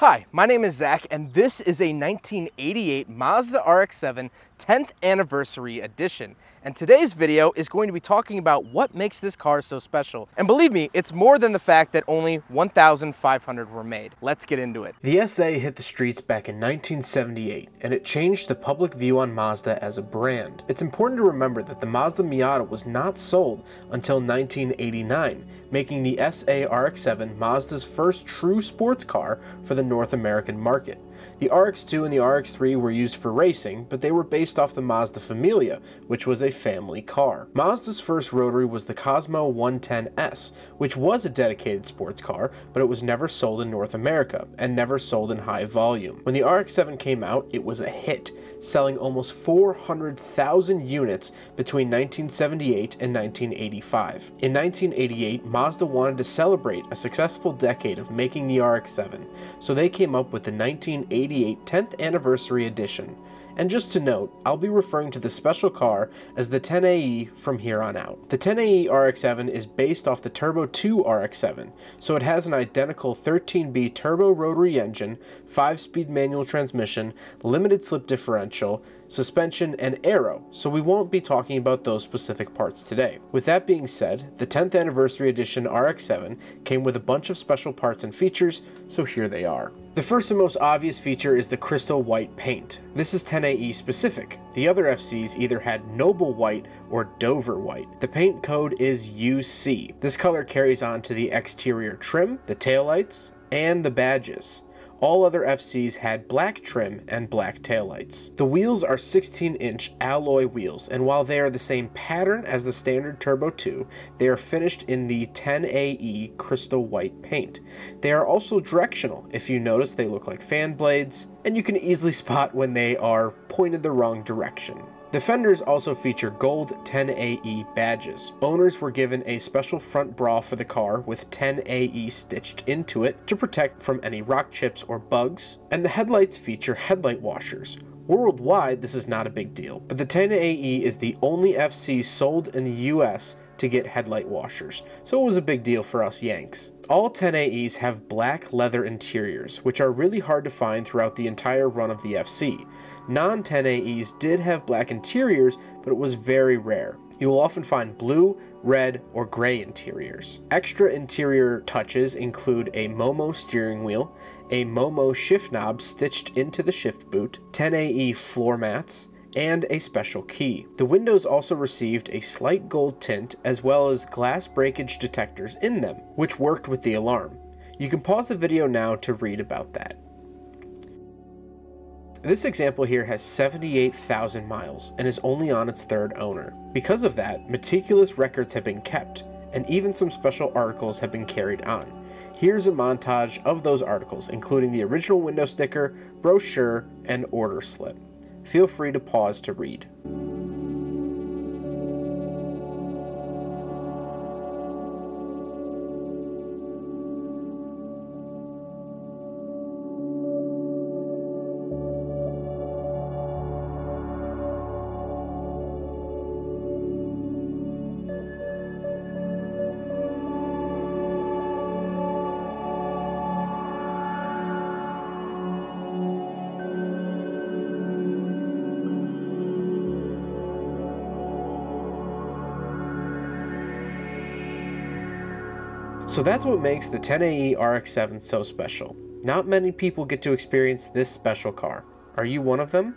Hi, my name is Zach, and this is a 1988 Mazda RX-7 10th anniversary edition. And today's video is going to be talking about what makes this car so special. And believe me, it's more than the fact that only 1,500 were made. Let's get into it. The SA hit the streets back in 1978, and it changed the public view on Mazda as a brand. It's important to remember that the Mazda Miata was not sold until 1989, making the SA RX-7 Mazda's first true sports car for the North American market. The RX-2 and the RX-3 were used for racing, but they were based off the Mazda Familia, which was a family car. Mazda's first rotary was the Cosmo 110S, which was a dedicated sports car, but it was never sold in North America, and never sold in high volume. When the RX-7 came out, it was a hit, selling almost 400,000 units between 1978 and 1985. In 1988, Mazda wanted to celebrate a successful decade of making the RX-7, so they came up with the 1988 10th Anniversary Edition. And just to note, I'll be referring to the special car as the 10AE from here on out. The 10AE RX-7 is based off the Turbo 2 RX-7, so it has an identical 13B turbo rotary engine, 5-speed manual transmission, limited slip differential, suspension, and aero, so we won't be talking about those specific parts today. With that being said, the 10th Anniversary Edition RX-7 came with a bunch of special parts and features, so here they are. The first and most obvious feature is the crystal white paint. This is 10AE specific. The other FCs either had Noble White or Dover White. The paint code is UC. This color carries on to the exterior trim, the taillights, and the badges. All other FCs had black trim and black taillights. The wheels are 16 inch alloy wheels, and while they are the same pattern as the standard Turbo 2, they are finished in the 10AE crystal white paint. They are also directional. If you notice, they look like fan blades, and you can easily spot when they are pointed the wrong direction. The fenders also feature gold 10AE badges. Owners were given a special front bra for the car with 10AE stitched into it to protect from any rock chips or bugs, and the headlights feature headlight washers. Worldwide, this is not a big deal, but the 10AE is the only FC sold in the US to get headlight washers, so it was a big deal for us Yanks. All 10AEs have black leather interiors, which are really hard to find throughout the entire run of the FC. Non-10AEs did have black interiors, but it was very rare. You will often find blue, red, or gray interiors. Extra interior touches include a Momo steering wheel, a Momo shift knob stitched into the shift boot, 10AE floor mats, and a special key. The windows also received a slight gold tint as well as glass breakage detectors in them, which worked with the alarm. You can pause the video now to read about that. This example here has 78,000 miles and is only on its third owner. Because of that, meticulous records have been kept, and even some special articles have been carried on. Here's a montage of those articles, including the original window sticker, brochure, and order slip. Feel free to pause to read. So that's what makes the 10AE RX-7 so special. Not many people get to experience this special car. Are you one of them?